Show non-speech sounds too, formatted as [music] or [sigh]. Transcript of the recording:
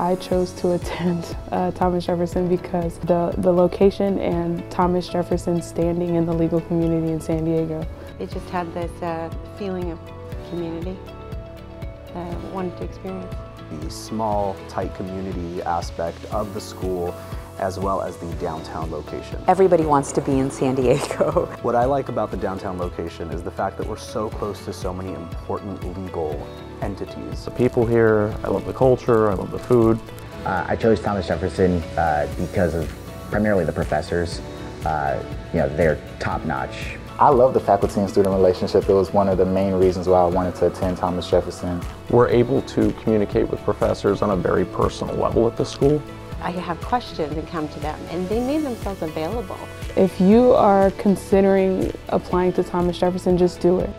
I chose to attend uh, Thomas Jefferson because the, the location and Thomas Jefferson standing in the legal community in San Diego. It just had this uh, feeling of community that I wanted to experience. The small, tight community aspect of the school as well as the downtown location. Everybody wants to be in San Diego. [laughs] What I like about the downtown location is the fact that we're so close to so many important legal entities. The people here, I love the culture, I love the food. Uh, I chose Thomas Jefferson uh, because of primarily the professors. Uh, you know, they're top notch. I love the faculty and student relationship. It was one of the main reasons why I wanted to attend Thomas Jefferson. We're able to communicate with professors on a very personal level at the school. I have questions and come to them, and they made themselves available. If you are considering applying to Thomas Jefferson, just do it.